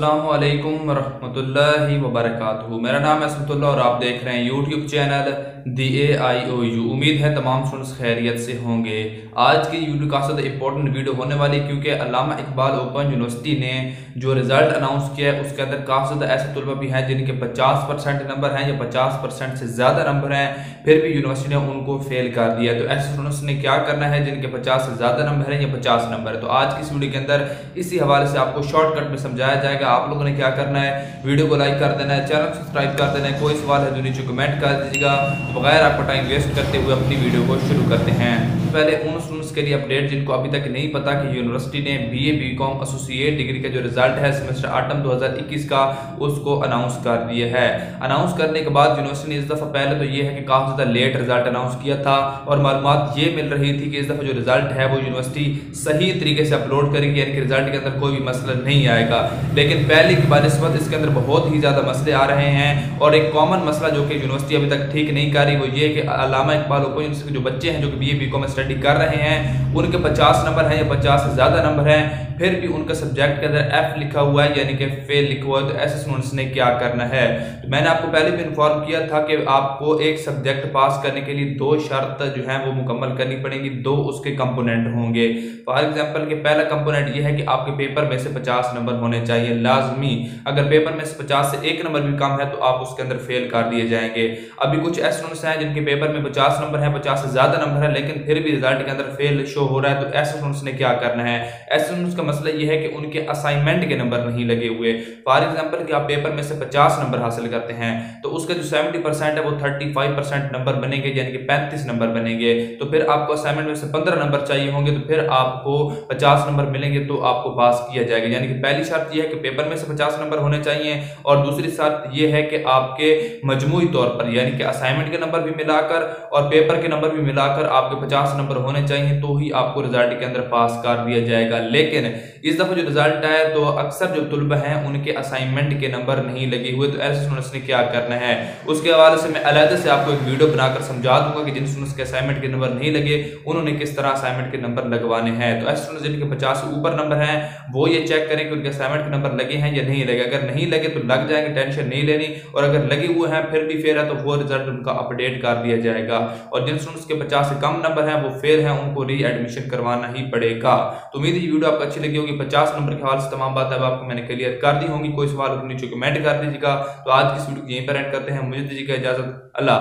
अल्लाम वरहमतुल्लाहि वबरकातुहू मेरा नाम है असमतुल्ला और आप देख रहे हैं YouTube channel the A I O U उम्मीद है तमाम स्टूडेंट्स खैरियत से होंगे। आज की वीडियो काफ़ी इंपॉर्टेंट वीडियो होने वाली क्योंकि अलामा इकबाल ओपन यूनिवर्सिटी ने जो रिज़ल्ट अनाउंस किया है, उसके अंदर काफ़ी ज़्यादा ऐसे तलबा भी हैं जिनके पचास परसेंट नंबर हैं या पचास परसेंट से ज़्यादा नंबर हैं, फिर भी यूनिवर्सिटी ने उनको फेल कर दिया। तो ऐसे स्टूडेंट्स ने क्या करना है जिनके पचास से ज़्यादा नंबर हैं या पचास नंबर है? तो आज की इस वीडियो के अंदर इसी हवाले से आपको शॉर्टकट में समझाया जाएगा। आप लोगों ने क्या करना है, वीडियो को लाइक कर देना है चैनल सब्सक्राइब कर देना है, कोई सवाल है जो नीचे कमेंट कर दीजिएगा तो बगैर आपका टाइम वेस्ट करते हुए अपनी वीडियो को शुरू करते हैं। पहले उन स्टूडेंट्स के लिए अपडेट जिनको अभी तक नहीं पता कि यूनिवर्सिटी ने B A B com associate degree का जो रिज़ल्ट है सेमेस्टर आठम 2021 का, उसको अनाउंस कर दिया है। अनाउंस करने के बाद यूनिवर्सिटी ने इस दफ़ा पहले तो ये है कि काफ़ी ज़्यादा लेट रिज़ल्ट अनाउंस किया था और मालूम ये मिल रही थी कि इस दफ़ा जो रिज़ल्ट है वो यूनिवर्सिटी सही तरीके से अपलोड करेगी, यानी कि रिज़ल्ट के अंदर कोई भी मसला नहीं आएगा। लेकिन पहले की बनस्बत इसके अंदर बहुत ही ज़्यादा मसले आ रहे हैं और एक कॉमन मसला जो कि यूनिवर्सिटी अभी तक ठीक नहीं कर रही वो ये कि अलामा इकबाल ओपन यूनिवर्सिटी के जो बच्चे हैं, जो कि B A B com study कर रहे हैं, उनके पचास नंबर हैं या पचास से ज़्यादा नंबर हैं, फिर भी उनका सब्जेक्ट के अंदर एफ़ लिखा हुआ है, यानी कि फेल लिखा हुआ है तो ऐसे स्टूडेंट्स ने क्या करना है? तो मैंने आपको पहले भी इन्फॉर्म किया था कि आपको एक सब्जेक्ट पास करने के लिए दो शर्त जो है, वो मुकम्मल करनी पड़ेगी, दो उसके कंपोनेंट होंगे। फॉर एग्ज़ाम्पल के पहला कंपोनेंट ये है कि आपके पेपर में से पचास नंबर होने चाहिए लाजमी। अगर पेपर में पचास से एक नंबर भी कम है तो आप उसके अंदर फेल कर दिए जाएँगे। अभी कुछ स्टूडेंट्स हैं जिनके पेपर में पचास नंबर है, पचास से ज़्यादा नंबर है, लेकिन फिर भी रिज़ल्ट के अंदर फेल शो हो रहा है तो स्टूडेंट्स ने क्या करना है? स्टूडेंट्स का मसला ये है कि उनके असाइनमेंट के नंबर नहीं लगे हुए। फॉर एग्ज़ाम्पल कि आप पेपर में से पचास नंबर हासिल करते हैं तो उसका जो सेवेंटी परसेंट है, वो थर्टी फाइव परसेंट नंबर बनेंगे, यानी कि पैंतीस नंबर बनेंगे। तो फिर आपको असाइनमेंट में से पंद्रह नंबर चाहिए होंगे तो फिर आपको पचास नंबर मिलेंगे तो आपको पास किया जाएगा। यानी कि पहली शर्त यह है कि पेपर में से पचास नंबर होने चाहिए। और दूसरी शर्त यह है कि आपके मजमू तौर पर, यानी कि असाइनमेंट के नंबर भी मिलाकर और पेपर के नंबर भी मिलाकर आपके पचास नंबर होने चाहिए तो ही आपको रिज़ल्ट के अंदर पास कर दिया जाएगा। लेकिन इस दफ़ा जो रिज़ल्ट आया तो अक्सर जो तुलबा हैं, उनके असाइनमेंट के नंबर नहीं लगे हुए। तो ऐसे स्टूडेंट्स ने क्या करना है? उसके हवाले से मैं अलहदा से आपको एक वीडियो बनाकर समझा दूँगा कि जिन स्टूडेंट्स के असाइनमेंट के नंबर नहीं लगे, उन्होंने किस तरह असाइनमेंट के नंबर लगवाने हैं। तो ऐसे स्टूडेंट्स जिनके पचास ऊपर नंबर हैं, वो ये चेक करें कि उनके असाइनमेंट के नंबर लगे हैं या नहीं लगे? अगर नहीं लगे तो लग जाएँगे टेंशन नहीं लेनी। और अगर लगे हुए हैं, फिर भी फेल है तो वो रिज़ल्ट उनका अपडेट कर दिया जाएगा। और जिन स्टूडेंट्स के पचास से कम नंबर हैं, वो फेल हैं, उनको री एडमिशन करवाना ही पड़ेगा। तो उम्मीद है वीडियो आपको अच्छी लगी होगी। पचास नंबर के हवाले से तमाम बात अब आपको मैंने क्लियर कर दी होंगी। कोई सवाल नीचे कमेंट कर दीजिएगा। तो आज की वीडियो यहीं पर एंड करते हैं। मुझे दीजिएगा इजाज़त। अल्लाह